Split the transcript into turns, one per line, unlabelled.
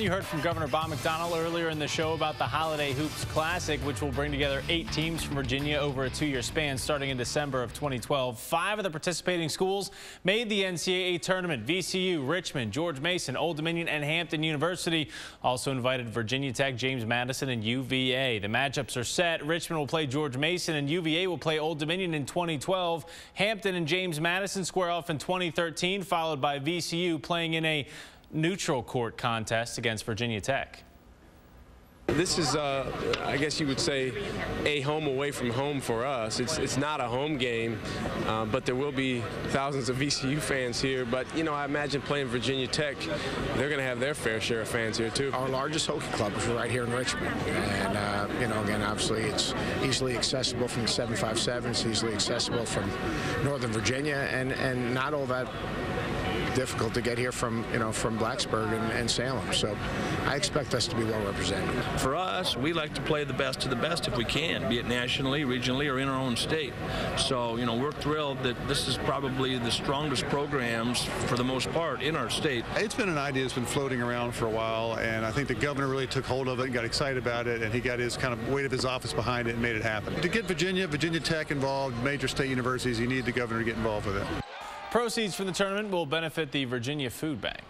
You heard from Governor Bob McDonnell earlier in the show about the Holiday Hoops Classic, which will bring together eight teams from Virginia over a two-year span starting in December of 2012. Five of the participating schools made the NCAA tournament. VCU, Richmond, George Mason, Old Dominion, and Hampton University also invited Virginia Tech, James Madison, and UVA. The matchups are set. Richmond will play George Mason, and UVA will play Old Dominion in 2012. Hampton and James Madison square off in 2013, followed by VCU playing in a neutral court contest against Virginia Tech.
This is, uh, I guess you would say, a home away from home for us. It's, it's not a home game, uh, but there will be thousands of VCU fans here. But, you know, I imagine playing Virginia Tech, they're going to have their fair share of fans here, too.
Our largest Hokie club is right here in Richmond. And, uh, you know, again, obviously it's easily accessible from the 757. It's easily accessible from Northern Virginia and, and not all that difficult to get here from, you know, from Blacksburg and, and, Salem. So I expect us to be well represented.
For us, we like to play the best of the best if we can, be it nationally, regionally, or in our own state. So, you know, we're thrilled that this is probably the strongest programs for the most part in our state.
It's been an idea that's been floating around for a while, and I think the governor really took hold of it and got excited about it, and he got his kind of weight of his office behind it and made it happen. To get Virginia, Virginia Tech involved, major state universities, you need the governor to get involved with it.
Proceeds from the tournament will benefit the Virginia Food Bank.